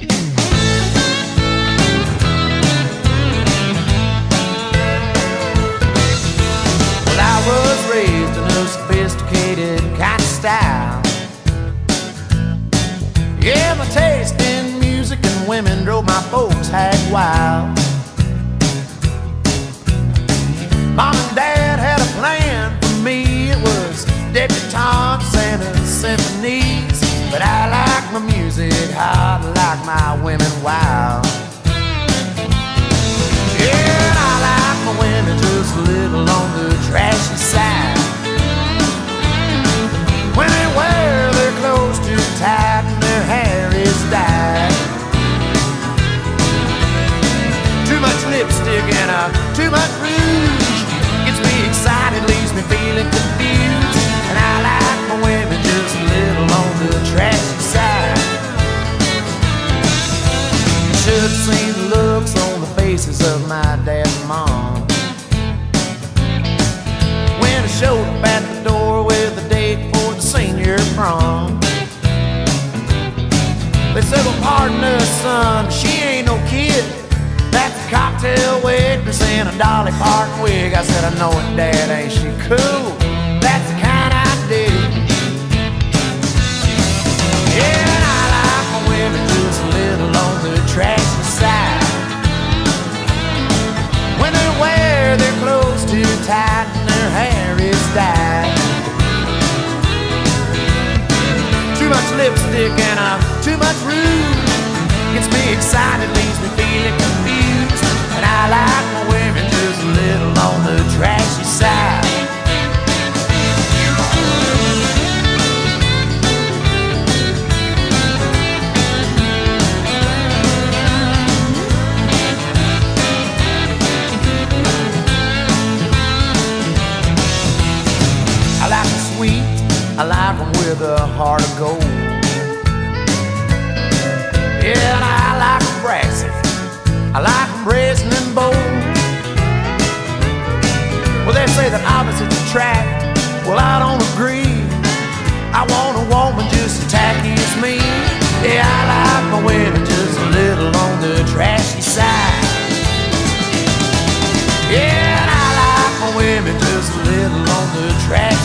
Well, I was raised in a sophisticated kind of style. Yeah, my taste in music and women drove my folks hag wild. Mom and Dad had a plan for me. It was debutantes and a symphonies. But I like my music hot, like my women wild. Yeah, I like my women just a little on the trashy side. When they wear their clothes too tight and their hair is dyed. Too much lipstick and uh, too much rouge gets me excited, leaves me feeling confused. Seen the looks on the faces of my dad and mom. When I showed up at the door with a date for the senior prom. They said, well, pardon us, son, she ain't no kid. That's a cocktail waitress in a Dolly Parton wig. I said, I know it, Dad, ain't she cool? Lipstick and uh, too much rouge gets me excited, leaves me feeling confused. And I like my women just a little on the trashy side. I like them sweet, I like them with a heart of gold. I like them brazen and bold. Well, they say that opposites attract, well, I don't agree. I want a woman just as tacky as me. Yeah, I like my women just a little on the trashy side. Yeah, I like my women just a little on the trashy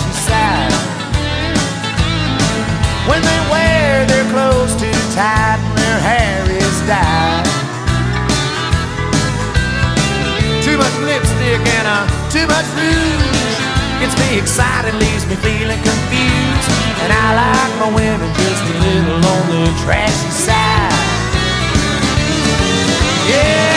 much rouge gets me excited, leaves me feeling confused. And I like my women just a little on the trashy side. Yeah.